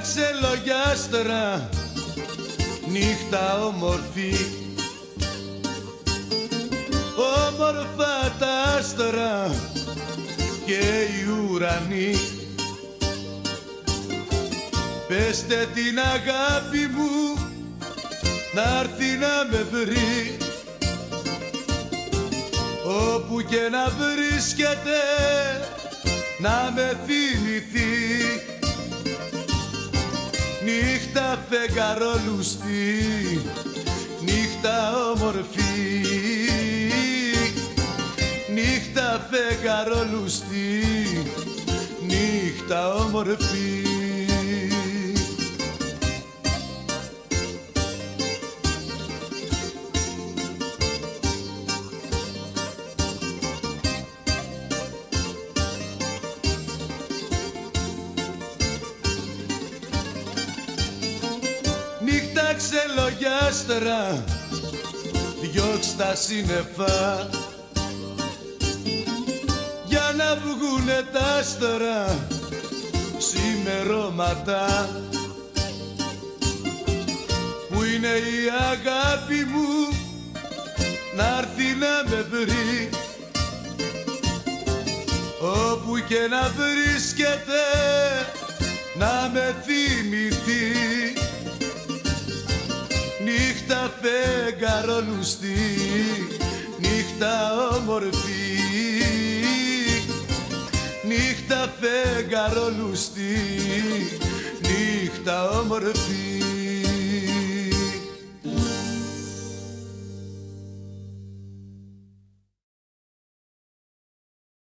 ξελογιάστερα νύχτα όμορφη. Όμορφα τα άστρα και οι ουρανοί. Πεστε την αγάπη μου να έρθει να με βρει. Όπου και να βρίσκεται να με θυμηθεί φεγγαρόλουστη νύχτα όμορφη. Νύχτα φεγγαρόλουστη νύχτα όμορφη Νύχτα ξελογιάστερα διώξ' τα σύννεφα. Για να βγουνε τα άστρα ξημερώματα. Που είναι η αγάπη μου να έρθει να με βρει. Όπου και να βρίσκεται να με θυμηθεί νύχτα φεγγαρόλουστη νύχτα όμορφη. Νύχτα φεγγαρόλουστη νύχτα όμορφη